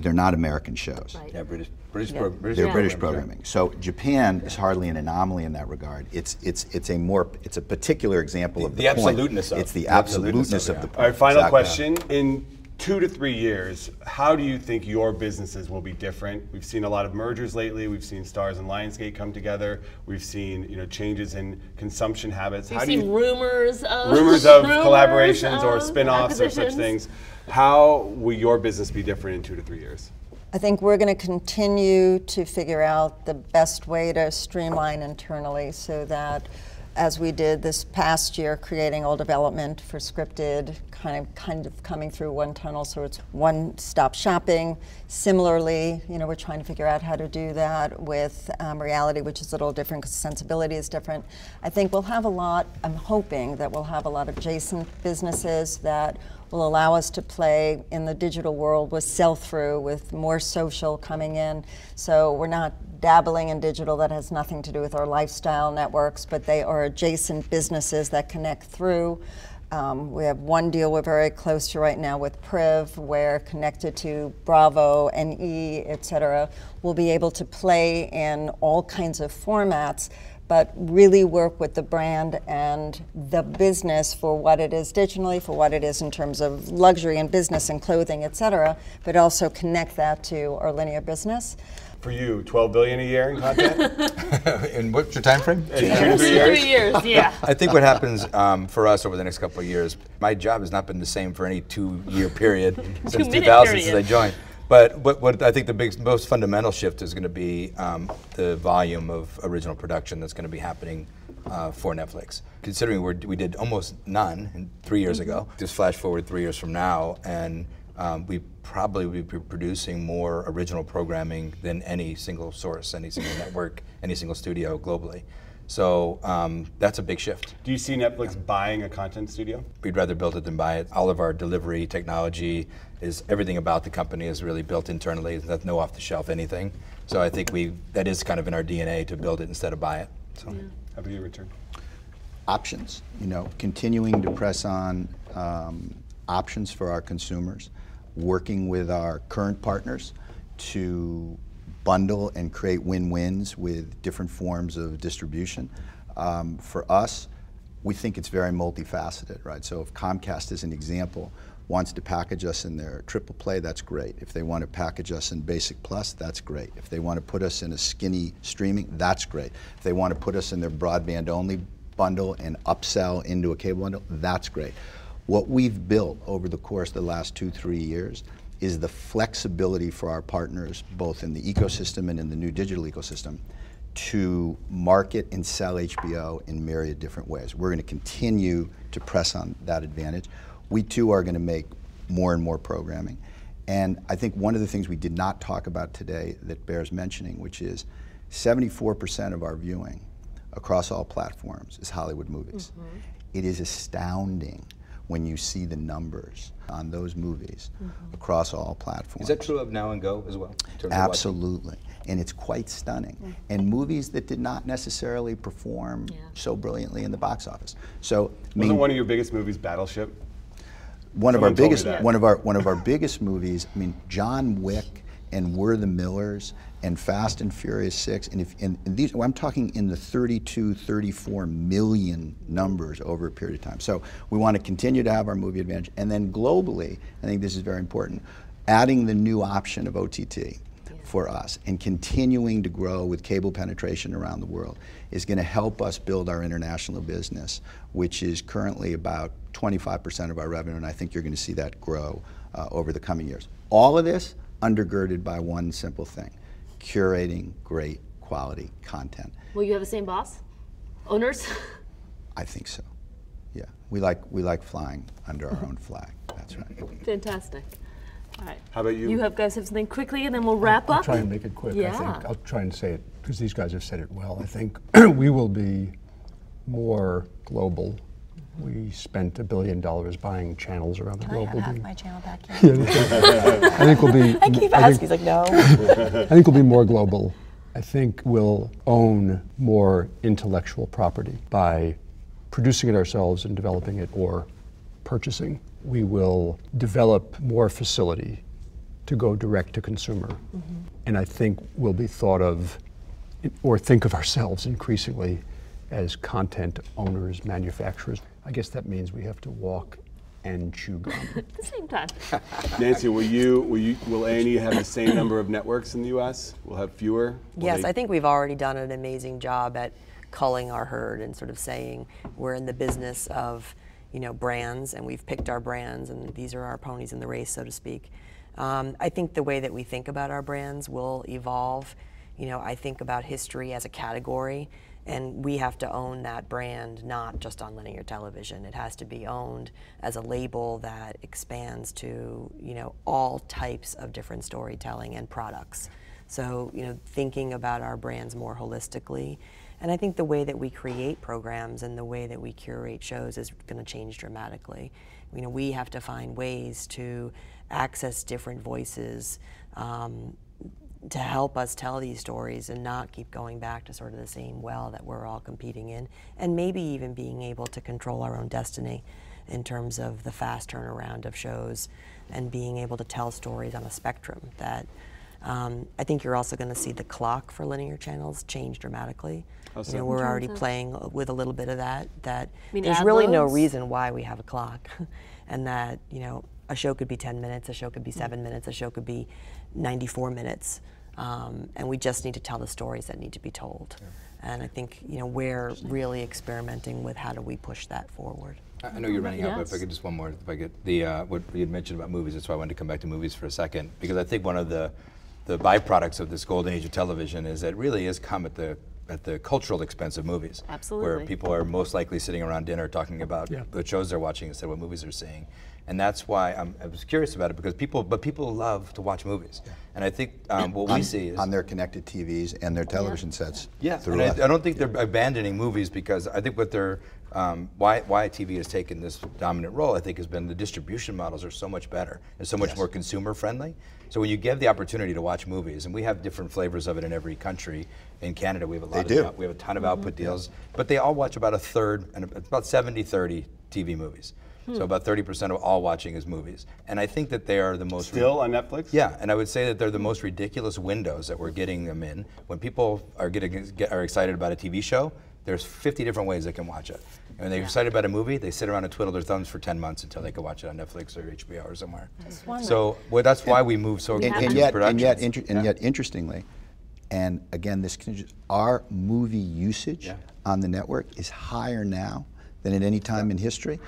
they're not American shows. Right. Yeah, British, British, pro, British They're Yeah. British programming, programming. So Japan is hardly an anomaly in that regard. It's it's it's a more it's a particular example of The the, point. absoluteness of- It's the the absoluteness absoluteness of of the point. All right, final Exactly. question. In two to three years, how do you think your businesses will be different? We've seen a lot of mergers lately. We've seen Starz and Lionsgate come together. We've seen you know changes in consumption habits. We've how do seen you, rumors of rumors of rumors collaborations or of spin-offs or such things? How will your business be different in two to three years? I think we're going to continue to figure out the best way to streamline internally so that as we did this past year, creating all development for scripted, kind of kind of coming through one tunnel, so it's one-stop shopping. Similarly, you know, we're trying to figure out how to do that with um, reality, which is a little different because sensibility is different. I think we'll have a lot. I'm hoping that we'll have a lot of adjacent businesses that will allow us to play in the digital world with sell-through, with more social coming in. So we're not dabbling in digital that has nothing to do with our lifestyle networks, but they are adjacent businesses that connect through. Um, we have one deal we're very close to right now with Priv, where connected to Bravo, NE, et cetera, we'll be able to play in all kinds of formats but really work with the brand and the business for what it is digitally, for what it is in terms of luxury and business and clothing, et cetera, but also connect that to our linear business. For you, 12 billion a year in content? and what's your time frame? in two to three years? Three years, yeah. I think what happens um, for us over the next couple of years, my job has not been the same for any two-year period since Two-minute 2000 since I joined. But what, what I think the big, most fundamental shift is going to be um, the volume of original production that's going to be happening uh, for Netflix. Considering we're, we did almost none three years ago, just flash forward three years from now, and um, we probably will be producing more original programming than any single source, any single network, any single studio globally. So um, that's a big shift. Do you see Netflix buying a content studio? We'd rather build it than buy it. All of our delivery technology is everything about the company is really built internally. There's no off-the-shelf anything. So I think we that is kind of in our DNA to build it instead of buy it. So How about you, Richard? options, you know, continuing to press on um, options for our consumers, working with our current partners to bundle and create win-wins with different forms of distribution. Um, for us, we think it's very multifaceted, right? So if Comcast, is an example, wants to package us in their triple play, that's great. If they want to package us in Basic Plus, that's great. If they want to put us in a skinny streaming, that's great. If they want to put us in their broadband only bundle and upsell into a cable bundle, that's great. What we've built over the course of the last two, three years is the flexibility for our partners, both in the ecosystem and in the new digital ecosystem, to market and sell HBO in myriad different ways. We're going to continue to press on that advantage. We too are going to make more and more programming. And I think one of the things we did not talk about today that bears mentioning, which is 74% of our viewing across all platforms is Hollywood movies. Mm-hmm. It is astounding when you see the numbers on those movies mm-hmm. across all platforms. Is that true of Now and Go as well? in terms of watching? Absolutely. And it's quite stunning. Mm-hmm. And movies that did not necessarily perform Yeah. so brilliantly in the box office. So, I Wasn't mean, one of your biggest movies Battleship? One of our someone told me biggest one of our one of our biggest movies. I mean, John Wick and We're the Millers and Fast and Furious Six. And if and, and these, I'm talking in the 32, 34 million numbers over a period of time. So we want to continue to have our movie advantage, and then globally, I think this is very important. Adding the new option of OTT for us and continuing to grow with cable penetration around the world is going to help us build our international business, which is currently about 25% of our revenue, and I think you're going to see that grow uh, over the coming years. All of this undergirded by one simple thing curating great quality content. Will you have the same boss? Owners? I think so. Yeah. We like, we like flying under our own flag. That's right. Fantastic. All right. How about you? You have guys have something quickly, and then we'll wrap up. I'll up. try and make it quick. I Yeah. think I'll try and say it because these guys have said it well. I think we will be more global. We spent a billion dollars buying channels around the Can I globe. have We'll my channel back? I think we'll be. I keep I asking. think- He's like, no. I think we'll be more global. I think we'll own more intellectual property by producing it ourselves and developing it or purchasing. We will develop more facility to go direct to consumer. Mm-hmm. And I think we'll be thought of or think of ourselves increasingly as content owners, manufacturers. I guess that means we have to walk and chew gum. At the same time. Nancy, will you will you will A and E have the same number of networks in the U.S.? We'll have fewer. Will Yes, they- I think we've already done an amazing job at culling our herd and sort of saying we're in the business of, you know, brands and we've picked our brands and these are our ponies in the race, so to speak. Um, I think the way that we think about our brands will evolve. You know, I think about history as a category and we have to own that brand not just on linear television. It has to be owned as a label that expands to, you know, all types of different storytelling and products. So, you know, thinking about our brands more holistically. And I think the way that we create programs and the way that we curate shows is going to change dramatically. You know, we have to find ways to access different voices um, to help us tell these stories and not keep going back to sort of the same well that we're all competing in. And maybe even being able to control our own destiny in terms of the fast turnaround of shows and being able to tell stories on a spectrum that um, I think you're also going to see the clock for linear channels change dramatically. You know, we're already playing with a little bit of that. That mean there's ad really no reason why we have a clock, and that you know a show could be 10 minutes, a show could be Mm. seven minutes, a show could be 94 minutes, um, and we just need to tell the stories that need to be told. And I think you know we're really experimenting with how do we push that forward. I I know you're running out, but if I Yes. could just one more, if I could, the uh, what you had mentioned about movies. That's why I wanted to come back to movies for a second because I think one of the the byproducts of this golden age of television is that it really is come at the at the cultural expense of movies. Where people are most likely sitting around dinner talking about Yeah. the shows they're watching instead of what movies they're seeing. And that's why I'm, I was curious about it because people, but people love to watch movies. And I think um, what we see is on their connected TVs and their television sets. yeah, and. I, I don't think they're abandoning movies because I think what they're um, why why TV has taken this dominant role. I think has been the distribution models are so much better and so much more consumer friendly. So when you give the opportunity to watch movies, and we have different flavors of it in every country. In Canada, we have a lot. They of do. we have a ton of output deals, but they all watch about a third, and about 70-30 TV movies. So about 30% of all watching is movies, and I think that they are the most Still on Netflix? yeah, and I would say that they're the most ridiculous windows that we're getting them in. When people are getting get, are excited about a TV show, there's 50 different ways they can watch it. And when they're excited about a movie, they sit around and twiddle their thumbs for 10 months until they can watch it on Netflix or HBO or somewhere. So well, that's why we move so and, quickly and to yet, and yet, inter- and Yeah. yet, interestingly, and again, this can our movie usage Yeah. on the network is higher now than at any time in history,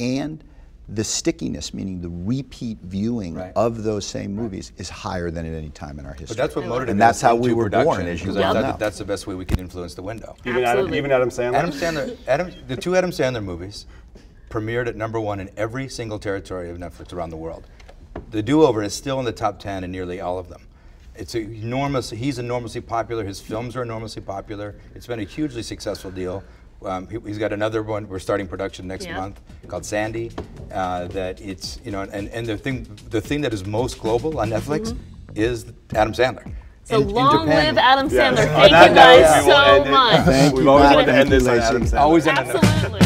and the stickiness, meaning the repeat viewing Right. of those same movies, is higher than at any time in our history. But that's what motivated And that's how we were born, production, as you because I well thought know. that that's the best way we can influence the window. Even Adam, Absolutely. even Adam Sandler. Adam Sandler, Adam, the two Adam Sandler movies premiered at number one in every single territory of Netflix around the world. The Do-Over is still in the top 10 in nearly all of them. It's enormous. He's enormously popular. His films are enormously popular. It's been a hugely successful deal. Um, he, has got another one. We're starting production next Yeah. month called Sandy. Uh, that it's you know, and, and the thing the thing that is most global on Netflix is Adam Sandler. Mm-hmm. So In- in long Japan- live Adam Sandler. On Thank you note, guys we will so much. Thank We've you, always wanted to end this on Adam Sandler. Always on. Absolutely.